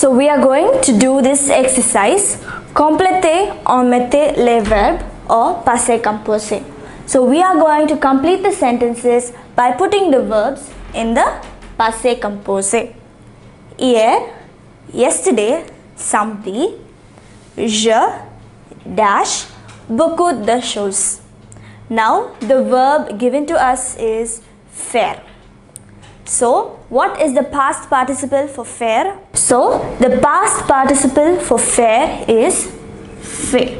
So we are going to do this exercise compléter en mettez les verbes or passé composé. So we are going to complete the sentences by putting the verbs in the passé composé. Hier, yesterday, samedi, je, dash, beaucoup de choses. Now the verb given to us is faire. So, what is the past participle for faire? So, the past participle for faire is fait.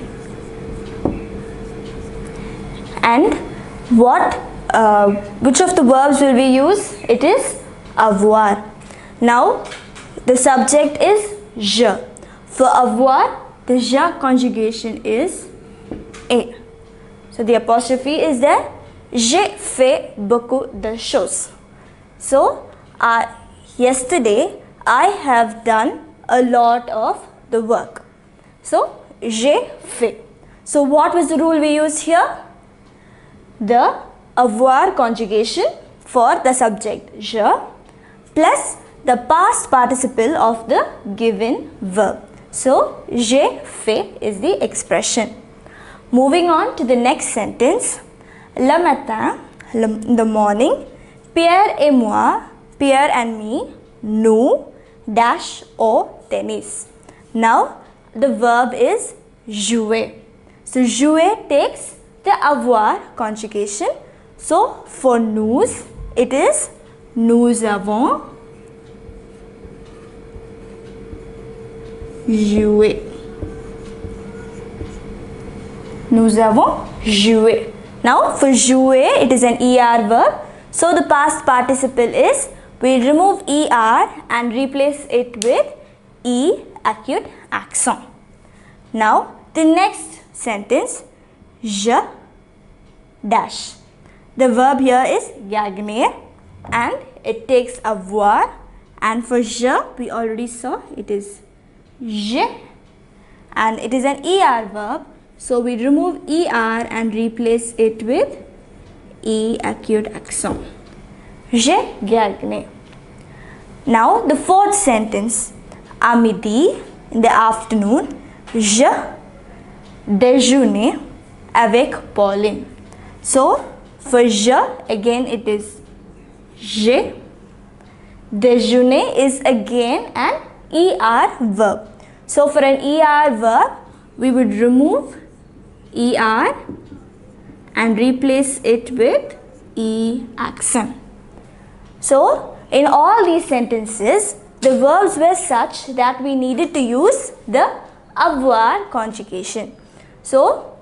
And what, uh, which of the verbs will we use? It is avoir. Now, the subject is je. For avoir, the je conjugation is et. So, the apostrophe is there. J'ai fait beaucoup de choses. So, uh, yesterday I have done a lot of the work. So, j'ai fait. So, what was the rule we used here? The avoir conjugation for the subject je plus the past participle of the given verb. So, j'ai fait is the expression. Moving on to the next sentence. Le matin, le, the morning, Pierre et moi, Pierre and me, nous, dash au tennis. Now, the verb is jouer. So, jouer takes the avoir conjugation. So, for nous, it is nous avons joué. Nous avons joué. Now, for jouer, it is an ER verb. So, the past participle is we remove ER and replace it with E acute accent. Now, the next sentence, je dash. The verb here is gagner and it takes avoir and for je we already saw it is je and it is an ER verb. So, we remove ER and replace it with E acute accent. J'ai gagné. Now, the fourth sentence, à midi, in the afternoon, je déjeuner avec Pauline. So, for je, again it is je. Déjeuner is again an ER verb. So, for an ER verb, we would remove ER and replace it with E accent. So, in all these sentences, the verbs were such that we needed to use the avoir conjugation. So,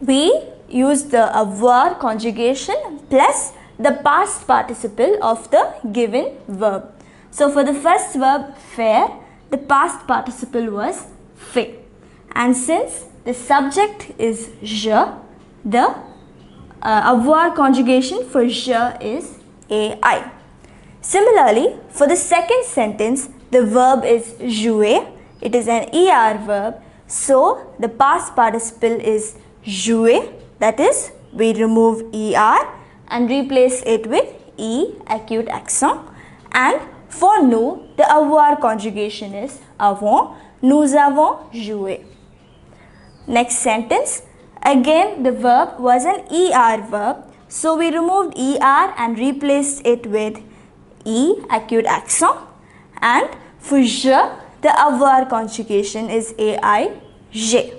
we use the avoir conjugation plus the past participle of the given verb. So, for the first verb faire, the past participle was fait. And since the subject is je, the uh, avoir conjugation for je is ai. Similarly, for the second sentence, the verb is jouer. It is an er verb. So, the past participle is jouer. That is, we remove er and replace it with e acute accent. And for nous, the avoir conjugation is avons. Nous avons joué. Next sentence. Again, the verb was an er verb. So, we removed er and replaced it with E acute accent and for the avoir conjugation is ai je.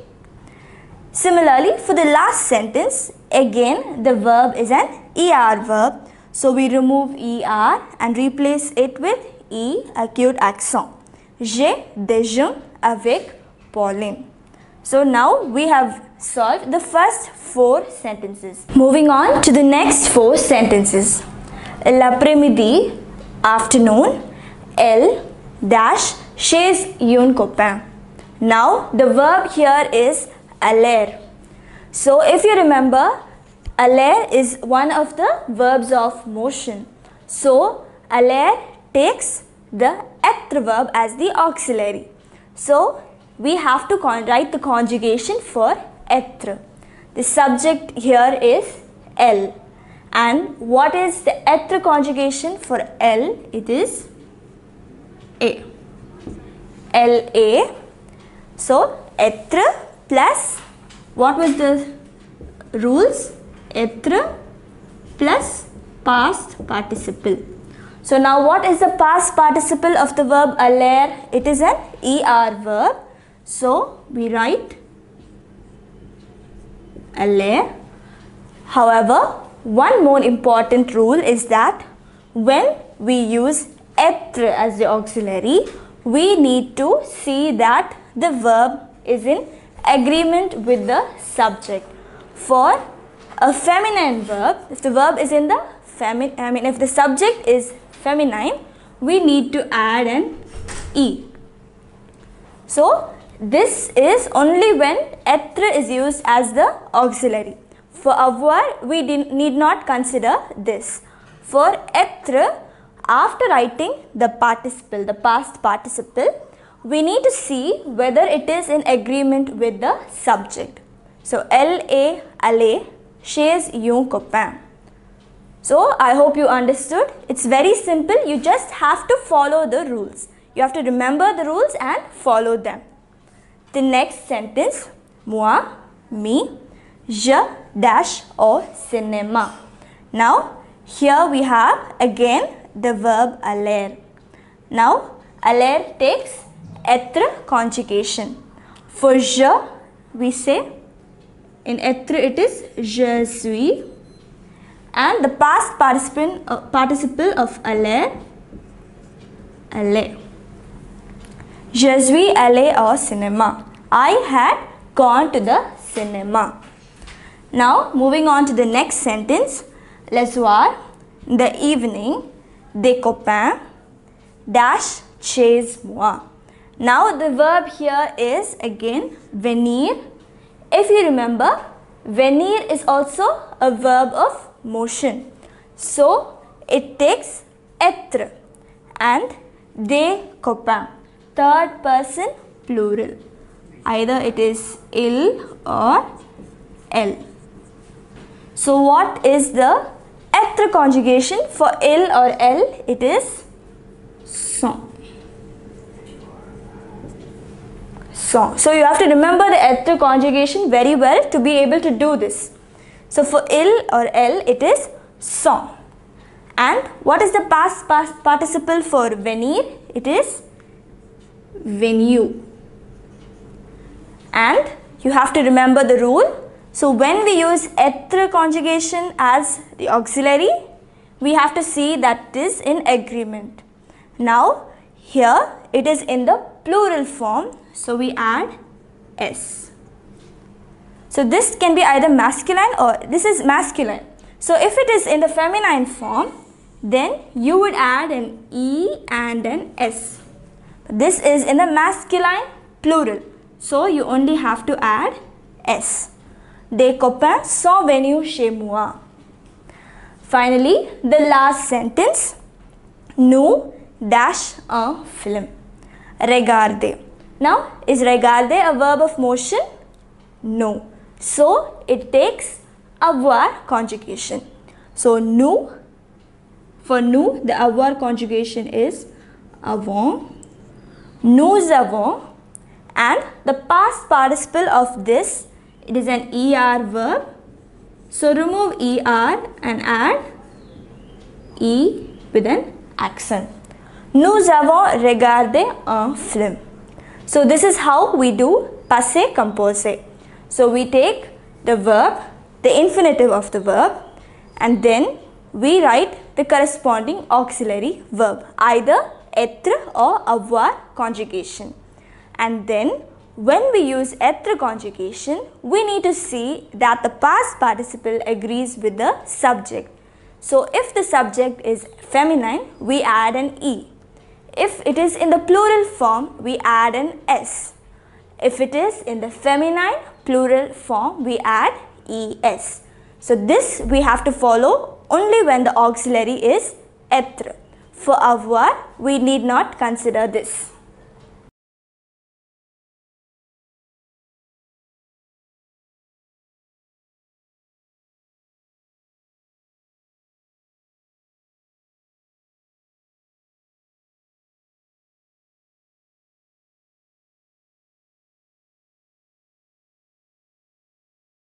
Similarly for the last sentence again the verb is an er verb so we remove er and replace it with e acute accent. Je déjeune avec Pauline. So now we have solved the first four sentences. Moving on to the next four sentences. L'après-midi afternoon, elle dash chez un copain. Now the verb here is aller. So if you remember, aller is one of the verbs of motion. So aller takes the être verb as the auxiliary. So we have to write the conjugation for être. The subject here is elle. And what is the être conjugation for L? It is A. LA. So être plus what was the rules? Être plus past participle. So now what is the past participle of the verb aller? It is an ER verb. So we write aller. However, one more important rule is that when we use être as the auxiliary, we need to see that the verb is in agreement with the subject. For a feminine verb, if the verb is in the feminine, I mean if the subject is feminine, we need to add an e. So this is only when être is used as the auxiliary. For avoir, we need not consider this. For être, after writing the participle, the past participle, we need to see whether it is in agreement with the subject. So, elle, aller, chez yon copain. So, I hope you understood. It's very simple. You just have to follow the rules. You have to remember the rules and follow them. The next sentence, moi, me, je dash au cinéma. Now, here we have again the verb aller. Now, aller takes être conjugation. For je, we say, in être it is je suis. And the past participle, uh, participle of aller, aller. Je suis allé au cinéma. I had gone to the cinema. Now, moving on to the next sentence. Le soir, the evening, des copains, dash chez moi. Now, the verb here is again venir. If you remember, venir is also a verb of motion. So, it takes être and des copains. Third person plural. Either it is il or elle. So what is the être conjugation for il or L? It is sont. Sont. So you have to remember the être conjugation very well to be able to do this. So for il or L, it is sont. And what is the past, past participle for venir? It is venue. And you have to remember the rule so when we use être conjugation as the auxiliary, we have to see that is in agreement. Now here it is in the plural form, so we add s. So this can be either masculine or this is masculine. So if it is in the feminine form, then you would add an e and an s. This is in the masculine plural. So you only have to add s. Des copains sont venus chez moi. Finally, the last sentence. Nous dash un film. Regarder. Now, is regarder a verb of motion? No. So, it takes avoir conjugation. So, nous, for nous, the avoir conjugation is avons, nous avons, and the past participle of this it is an ER verb. So remove ER and add E with an accent. Nous avons regardé un film. So this is how we do passé composé. So we take the verb, the infinitive of the verb and then we write the corresponding auxiliary verb either être or avoir conjugation and then when we use être conjugation, we need to see that the past participle agrees with the subject. So if the subject is feminine, we add an e. If it is in the plural form, we add an s. If it is in the feminine plural form, we add es. So this we have to follow only when the auxiliary is être. For avoir, we need not consider this.